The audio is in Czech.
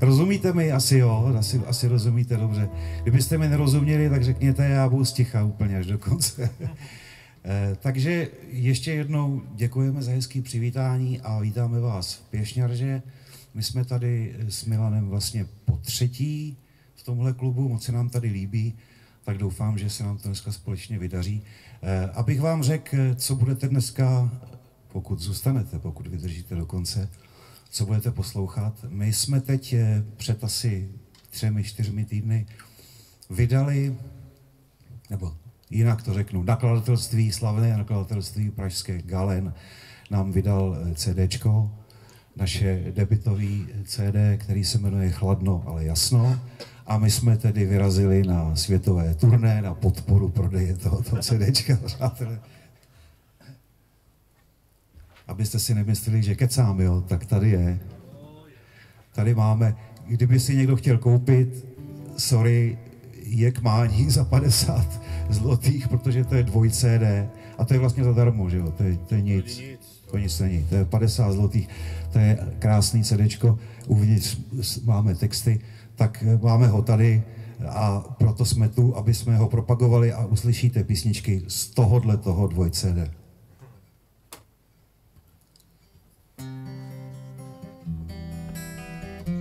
Rozumíte mi? Asi jo, asi, asi rozumíte dobře. Kdybyste mi nerozuměli, tak řekněte, já budu sticha úplně až do konce. Eh, takže ještě jednou děkujeme za hezký přivítání a vítáme vás v Pěšňarže. My jsme tady s Milanem vlastně po třetí v tomhle klubu, moc se nám tady líbí, tak doufám, že se nám to dneska společně vydaří. Eh, abych vám řekl, co budete dneska, pokud zůstanete, pokud vydržíte do konce, co budete poslouchat. My jsme teď eh, před asi třemi, čtyřmi týdny vydali, nebo jinak to řeknu, nakladatelství, slavné nakladatelství pražské Galen nám vydal eh, CDčko, naše debitový CD, který se jmenuje Chladno, ale jasno. A my jsme tedy vyrazili na světové turné na podporu prodeje tohoto CDčka, přátelé. Abyste si nemysleli, že kecám, jo, tak tady je. Tady máme, kdyby si někdo chtěl koupit, sorry, je k mání za 50 zlotých, protože to je dvoj CD a to je vlastně zadarmo, že jo, to je, to je nic. To nic není, to je 50 zlotých, to je krásný CDčko, uvnitř máme texty, tak máme ho tady a proto jsme tu, aby jsme ho propagovali a uslyšíte písničky z tohohle toho dvoj CD.